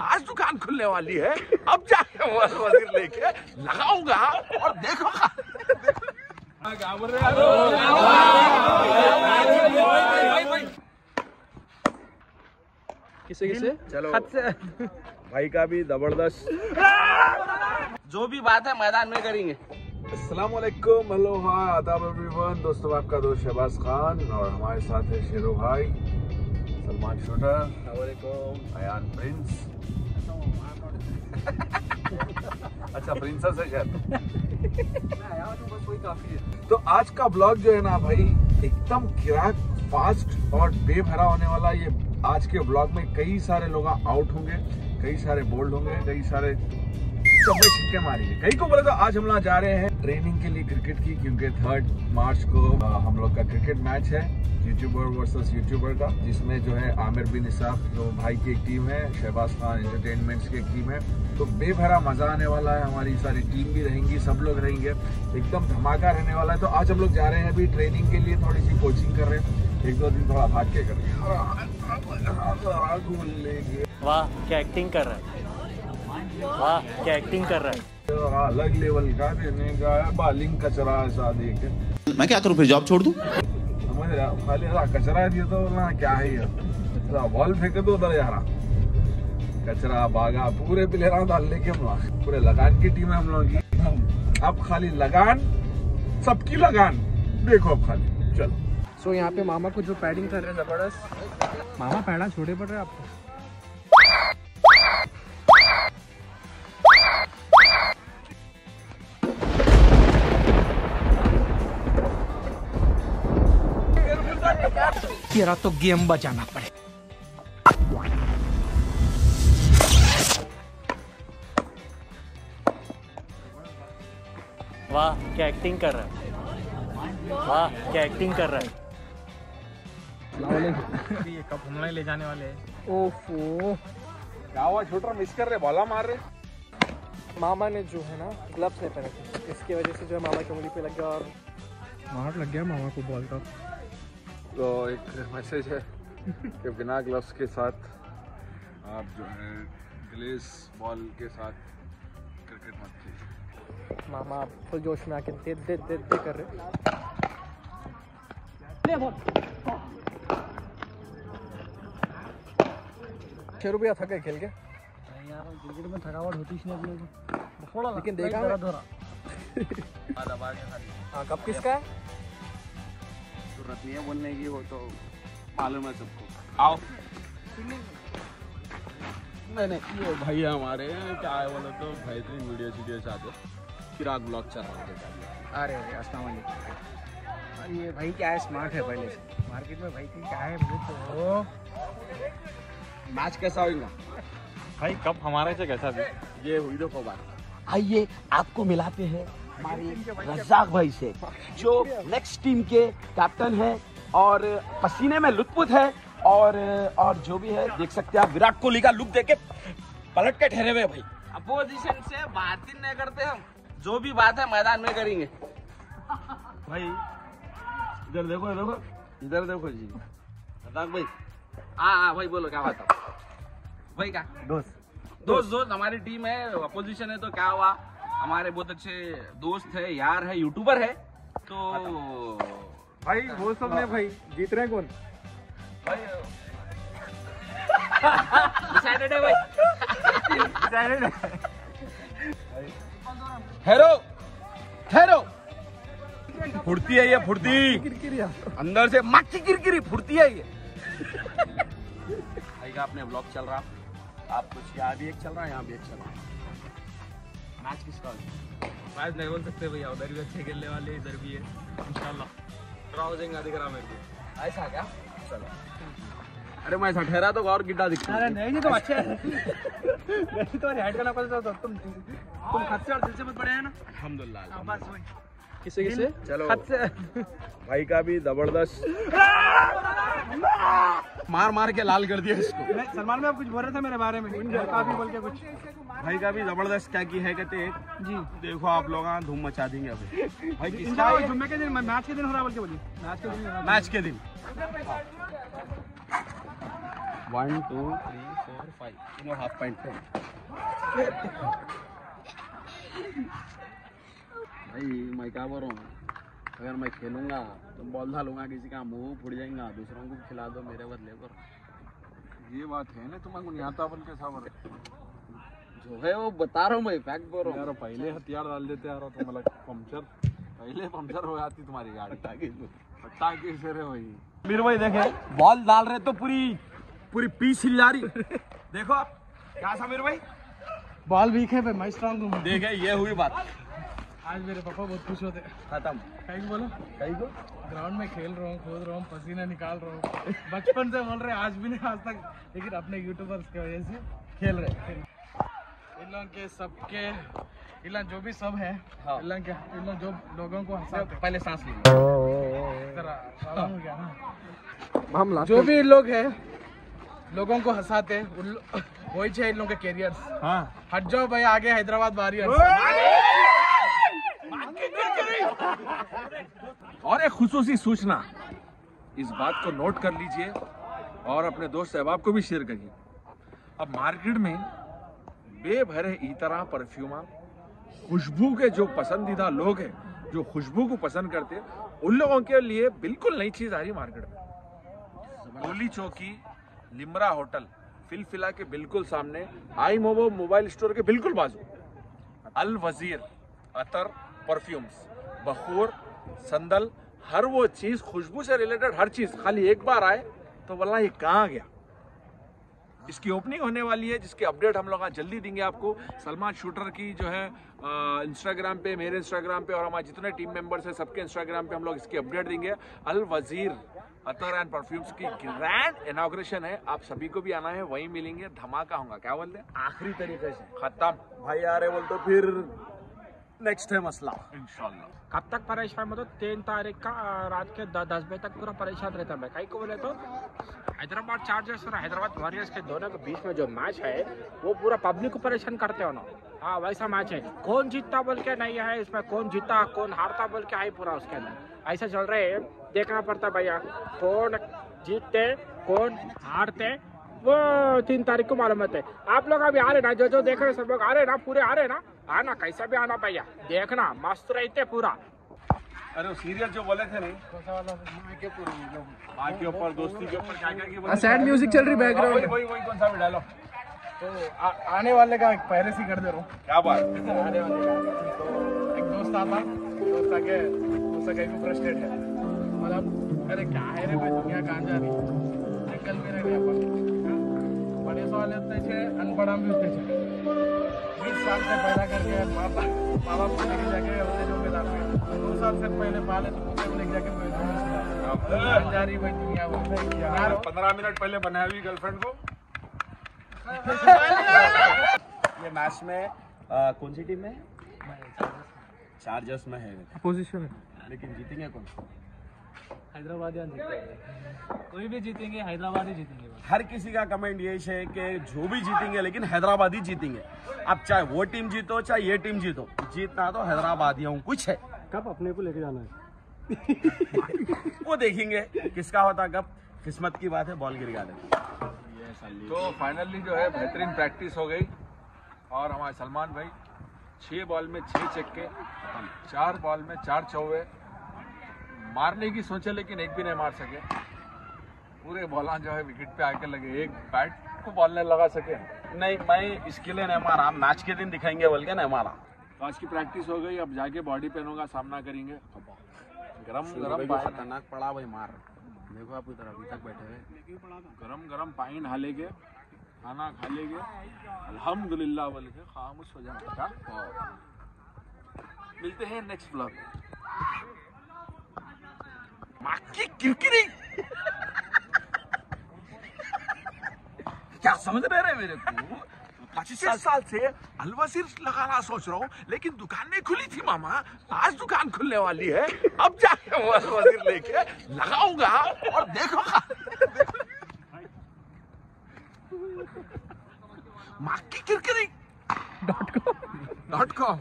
आज दुकान खुलने वाली है। अब जाके वज़ीर लेके लगाऊँगा और देखूँगा। किसे किसे? चलो भाई का भी ज़बरदस्त। जो भी बात है मैदान में करेंगे। अस्सलाम वालेकुम हेलो हाय आदाब एवरीवन। दोस्तों आपका दोस्त शहबाज खान और हमारे साथ है शेरो भाई। Salman shooter Ayan Prince. अच्छा प्रिंसेस है शायद। तो आज का ब्लॉग जो है ना भाई एकदम क्रैक फास्ट और बेभरा होने वाला ये आज के ब्लॉग में कई सारे लोग आउट होंगे कई सारे बोल्ड होंगे कई सारे मारेंगे। कई को बोले तो आज हम लोग जा रहे हैं ट्रेनिंग के लिए क्रिकेट की, क्योंकि थर्ड मार्च को हम लोग का क्रिकेट मैच है यूट्यूबर वर्सेस यूट्यूबर का, जिसमें जो है आमिर बिन इसाफ जो भाई की एक टीम है, शहबाज खान एंटरटेनमेंट्स की एक टीम है। तो बेभरा मज़ा आने वाला है, हमारी सारी टीम भी रहेंगी, सब लोग रहेंगे। एकदम धमाका रहने वाला है। तो आज हम लोग जा रहे हैं अभी ट्रेनिंग के लिए थोड़ी सी कोचिंग कर रहे हैं। एक दो दिन थोड़ा भाग के करेंगे। वाह, क्या एक्टिंग कर रहा है। वाह क्या एक्टिंग कर रहा है? अलग लेवल का देने का है बालिंग कचरा ऐसा देखे मैं क्या करूँ फिर जॉब छोड़ दूँ? समझ रहा खाली कचरा दिया तो ना क्या है ये? बॉल फेंके दो उधर यार। कचरा बागा पूरे प्लेयर डाल लेके हम लोग। पूरे लगान की टीम है हम लोगों की। अब खाली लगान सबकी लगान। देखो अब खाली चलो। सो so, यहाँ पे मामा को जो पैडिंग कर रहे हैं ज़बरदस्त। मामा पैड़ा छोटे पड़ रहे हैं आपको। तेरा तो गेम बजाना पड़े। वाह क्या एक्टिंग कर रहा है? वाह क्या एक्टिंग कर रहा है? ये कब हमला ले जाने वाले हैं ओफो। क्या हुआ मिस कर रहे बॉला मार रहे। मामा ने जो है ना ग्लव्स नहीं पहने थे। इसकी वजह से जो है मामा की उंगली पे लग गया और मार लग गया मामा को बॉल का। तो एक मैसेज है कि बिना ग्लव्स के साथ आप जो है ग्लेस बॉल के साथ क्रिकेट मत खेलिए। मामा आप फुल जोश में आके दे दे दे, दे कर रहे छह रुपया थक गए खेल के? क्रिकेट में थकावट होती इसने अपने को लेकिन देखा हाँ कब किसका है? ज़रूरत नहीं है बोलने की वो तो मालूम है सबको। आओ। नहीं नहीं ये भैया हमारे क्या है बोलो तो बेहतरीन वीडियो वीडियो चाहते चिराग ब्लॉग चला रहे अरे अरे अस्सलाम वालेकुम। अरे ये भाई क्या है स्मार्ट है पहले से। मार्केट में भाई की क्या है मुझे तो मैच कैसा होगा? भाई कब हमारे से कैसा भी? ये हुई देखो बात आइए आपको मिलाते हैं। हमारे रजाक भाई से जो नेक्स्ट टीम के कैप्टन है और पसीने में लुत्फुत है और और जो भी है देख सकते हैं आप विराट कोहली का लुक देके पलट के ठहरे हुए भाई। अपोजिशन से बात ही नहीं करते हम। जो भी बात है मैदान में करेंगे। भाई इधर देखो इधर देखो। इधर देखो जी। रजाक भाई। हाँ हाँ भाई बोलो क्या बात है? भाई क्या दोस्त। दोस्त दोस्त हमारी टीम है अपोजिशन है तो क्या हुआ? हमारे बहुत अच्छे दोस्त है यार है यूट्यूबर है तो भाई वो सबने भाई जीत रहे कौन? भाई डिसाइडेड है भाई। ठहरो ठहरो फुर्ती है ये फुर्ती। अंदर से मक्खी किरकिरी फुर्ती है ये। भाई का अपने ब्लॉग चल रहा। आप कुछ यहाँ भी एक चल रहा है यहाँ भी एक चल रहा है। मैच किसका मैच नहीं बोल सकते भैया उधर भी अच्छे खेलने वाले इधर भी है इंशाल्लाह। ड्रॉ हो जाएँगे रहा मेरे को। ऐसा क्या? चलो। अरे मैं ऐसा ठहरा तो और गिड्डा दिखता। अरे नहीं जी तुम अच्छे नहीं तो हाइट का ना पता तो तुम तुम खत से और दिल से मत बड़े हैं ना? अल्हम्दुलिल्लाह बस वही। किसे किसे? चलो। खत से भाई का भी ज़बरदस्त। मार मार के लाल कर दिया इसको। सलमान में आप कुछ बोल रहे थे मेरे बारे में? काफ़ी बोल के कुछ भाई का भी ज़बरदस्त क्या की है कहते जी। देखो आप लोग धूम मचा देंगे अभी। भाई किसका जुम्मे के दिन मैच के दिन हो रहा है बोल के बोलिए। मैच के दिन हो है। मैच के दिन। One two three four five तीनों हाफ़ पैंट पे भाई मैं क्या बोल रहा हूँ? अगर मैं खेलूँगा तो बॉल डालूँगा किसी का मुँह फूट जाएगा दूसरों को खिला दो मेरे बदले पर। ये बात है ना तुम्हारे को नहीं आता अपन कैसा बोल जो है वो बता रहा हूँ मैं फैक्ट बोल रहा यार हूँ पहले हथियार डाल देते यार तो मतलब पंचर। पहले पंचर हो जाती तुम्हारी गाड़ी। फट्टा के से रे भाई मीर भाई देखे। बॉल डाल रहे तो पूरी पूरी पीस हिल जा रही। देखो क्या समीर भाई? बॉल वीक है भाई मैं स्ट्रांग हूँ। देखे ये हुई बात। आज मेरे पापा बहुत खुश होते खत्म। कहीं बोलो? कहीं को? ग्राउंड में खेल रहा हूँ कूद रहा हूँ पसीना निकाल रहा हूँ। बचपन से बोल रहे आज भी नहीं आज तक। लेकिन अपने यूट्यूबर्स की वजह से खेल रहे इन लोगों के सबके इन लोग जो भी सब है हाँ। इन लोग के इन लोग जो लोगों को हंसाते पहले सांस ली। जरा सावधान हो गया ना। जो भी इन लोग है लोगों को हंसाते हैं, वही चाहिए इन लोगों के कैरियर्स हाँ। हट जाओ भाई आगे हैदराबाद वॉरियर्स और एक खुसूसी सूचना। इस बात को नोट कर लीजिए और अपने दोस्त सहबाब को भी शेयर करिए। अब मार्केट में बेभरे इतरा परफ्यूमा, खुशबू के जो पसंदीदा लोग हैं, जो खुशबू को पसंद करते हैं, उन लोगों के लिए बिल्कुल नई चीज़ आ रही मार्केट में। गोली चौकी, लिमरा होटल, फिलफिला के बिल्कुल सामने आई मोबो मोबाइल स्टोर के बिल्कुल बाजू। अल वज़ीर, अतर परफ्यूम्स। बखूर संदल हर वो चीज़ खुशबू से रिलेटेड हर चीज़। खाली एक बार आए तो बोलना ये कहाँ गया? इसकी ओपनिंग होने वाली है जिसकी अपडेट हम लोग आज जल्दी देंगे आपको। सलमान शूटर की जो है इंस्टाग्राम पे मेरे इंस्टाग्राम पे और हमारे जितने टीम मेंबर्स हैं सबके इंस्टाग्राम पे हम लोग इसकी अपडेट देंगे। अल वज़ीर अतर एंड परफ्यूम्स की ग्रैंड इनाग्रेशन है। आप सभी को भी आना है वहीं मिलेंगे। धमाका होगा। क्या बोलते हैं? आखिरी तरीके से। खत्म। भाई आ रहे बोल तो फिर। नेक्स्ट है मसला इंशाल्लाह कब तक परेशान मतलब तीन तारीख का रात के दस बजे तक पूरा परेशान रहता मैं कहीं को बोले तो? हैदराबाद चार्जर्स और हैदराबाद वॉरियर्स के दोनों के बीच में जो मैच है वो पूरा पब्लिक को परेशान करते हो ना? हाँ वैसा मैच है। कौन जीतता बोल के नहीं है इसमें? कौन जीता कौन हारता बोल के है पूरा उसके अंदर। ऐसा चल रहे है देखना पड़ता भैया। कौन जीतते कौन हारते वो तीन तारीख को मालूम होते आप लोग अभी आ रहे ना? जो जो देख रहे हैं, सब लोग आ रहे ना? पूरे आ रहे ना? आना कैसा भी आना भैया। देखना मस्त रहते पूरा। अरे वो सीरियल जो बोले थे नहीं? के ऊपर दोस्ती के ऊपर क्या क्या सैड म्यूज़िक चल रही हाँ, बैकग्राउंड वही वही कौन सा भी डालो? तो आ, आने वाले का पहले से कर दे रहा हूँ। क्या बात? आने वाले का। तो एक दोस्त आता दोस्त आके उसका कहीं फ्रस्ट्रेट है। मतलब अरे क्या है रे भाई दुनिया कहाँ जा रही है? में रह रहे अपन। हाँ? बड़े सवाल होते थे अनपढ़ा भी होते थे। बीस साल से पैदा करके माँ माँ को लेके जाके अपने जो मैदान में दो साल से पहले पाले तो कुत्ते को लेके जाके मैदान में जा रही भाई दुनिया वो यार पंद्रह मिनट पहले बनाई हुई गर्लफ्रेंड को। ये मैच में आ, कौन सी टीम है। चार्जर्स में है। पोजीशन है। लेकिन जीतेंगे कौन? हैदराबाद कोई भी जीतेंगे हैदराबाद ही जीतेंगे हर किसी का कमेंट ये है कि जो भी जीतेंगे लेकिन हैदराबाद ही जीतेंगे। अब चाहे वो टीम जीतो चाहे ये टीम जीतो जीतना तो हैदराबादियों कुछ है। कब अपने को लेके जाना है? वो देखेंगे किसका होता कब। किस्मत की बात है बॉल गिर गया तो फाइनली जो है बेहतरीन प्रैक्टिस हो गई। और हमारे सलमान भाई छह बॉल में छह चक्के चार बॉल में चार चौवे मारने की सोचे लेकिन एक भी नहीं मार सके। पूरे बॉलर जो है विकेट पे आके लगे एक बैट को बॉल नहीं लगा सके। नहीं मैं इसके लिए नहीं मारा मैच के दिन दिखाएँगे बोल के नहीं मारा। तो आज की प्रैक्टिस हो गई अब जाके बॉडी पेनों का सामना करेंगे। गरम गरम खतरनाक पड़ा भाई मार। देखो आप इधर अभी तक बैठे हुए। गरम गरम पानी हालेंगे खाना खा लेंगे अल्हम्दुलिल्लाह बोल के खामोश हो जाएँगे मिलते हैं नेक्स्ट ब्लॉग माँ की किरकिरी। क्या समझ रहे रे मेरे को? पच्चीस साल से हलवा सिर्फ़ लगाना सोच रहा हूँ लेकिन दुकान नहीं खुली थी मामा। आज दुकान खुलने वाली है। अब जाके वो हलवा सिर्फ़ लेके लगाऊँगा और देखो माँ की किरकिरी। Dot com. Dot com.